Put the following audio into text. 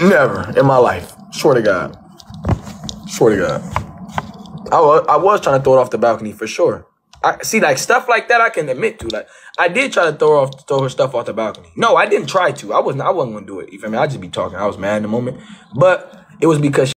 Never in my life. Swear to God. Swear to God. I was, I was trying to throw it off the balcony for sure. I see like stuff like that I can admit to. Like I did try to throw off throw her stuff off the balcony. No, I didn't try to. I wasn't I wasn't gonna do it. You feel me? I just be talking. I was mad in the moment. But it was because